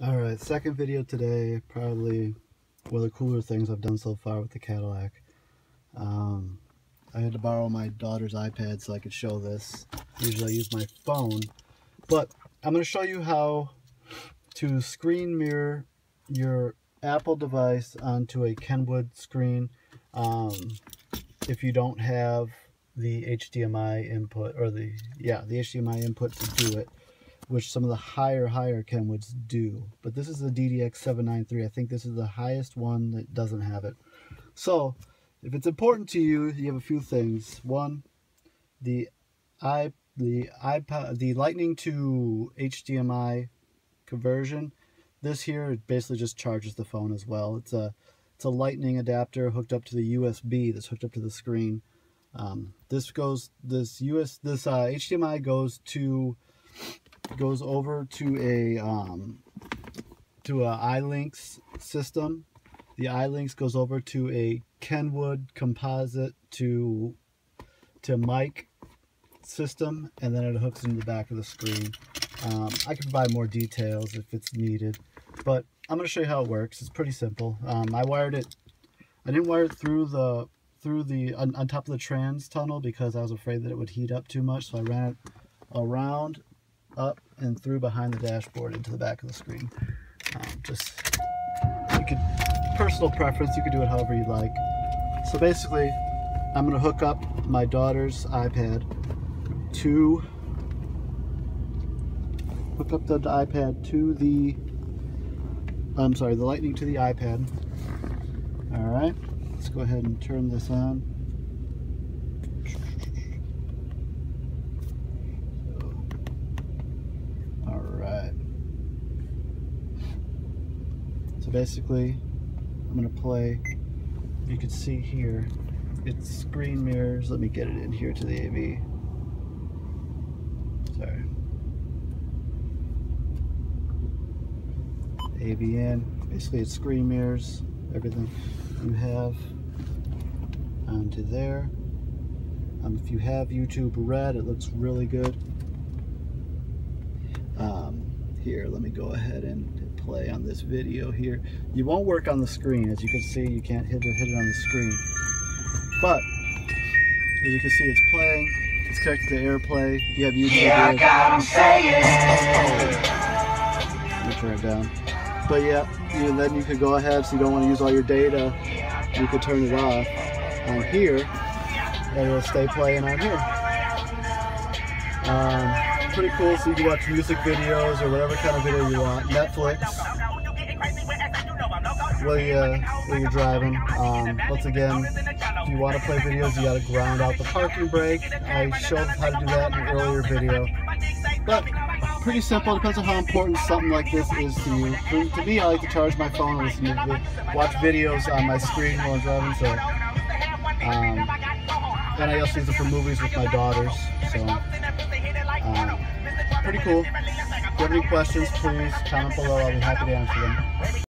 All right, second video today, probably one of the cooler things I've done so far with the Cadillac. Um, I had to borrow my daughter's iPad so I could show this. Usually I use my phone, but I'm going to show you how to screen mirror your Apple device onto a Kenwood screen um, if you don't have the HDMI input or the yeah the HDMI input to do it which some of the higher higher Kenwoods do. But this is the DDX793 I think this is the highest one that doesn't have it. So if it's important to you you have a few things. One the i the iPod the lightning to HDMI conversion. This here basically just charges the phone as well. It's a it's a lightning adapter hooked up to the USB that's hooked up to the screen. Um, this goes, this US, this uh, HDMI goes to, goes over to a, um, to a iLinks system. The iLinks goes over to a Kenwood composite to, to mic system, and then it hooks into the back of the screen. Um, I can provide more details if it's needed, but I'm going to show you how it works. It's pretty simple. Um, I wired it, I didn't wire it through the through the on, on, top of the trans tunnel because I was afraid that it would heat up too much. So I ran it around, up, and through behind the dashboard into the back of the screen. Um, just you could personal preference. You could do it however you like. So basically, I'm going to hook up my daughter's iPad to hook up the iPad to the I'm sorry, the lightning to the iPad. All right. Let's go ahead and turn this on. all right. So basically, I'm going to play, you can see here, it's screen mirrors. Let me get it in here to the AV. Sorry. AV in. Basically, it's screen mirrors, everything you have onto there. Um, if you have YouTube Red, it looks really good. Um, here, let me go ahead and play on this video here. You won't work on the screen. As you can see, you can't hit it, hit it on the screen. But, as you can see, it's playing. It's connected to AirPlay. You have YouTube Yeah, I got him saying. Let me turn it down. But yeah, you, then you could go ahead, so you don't want to use all your data, you could turn it off on here, and it'll stay playing on here. Um, pretty cool, so you can watch music videos or whatever kind of video you want. Netflix, while, you, uh, while you're driving. Um, once again, if you want to play videos, you got to ground out the parking brake. I showed how to do that in an earlier video. But pretty simple. Depends on how important something like this is to you. For, to me, I like to charge my phone and listen to watch videos on my screen while I'm driving. So, um, and I also use it for movies with my daughters. So, pretty cool. If you have any questions, please comment below. I'll be happy to answer them.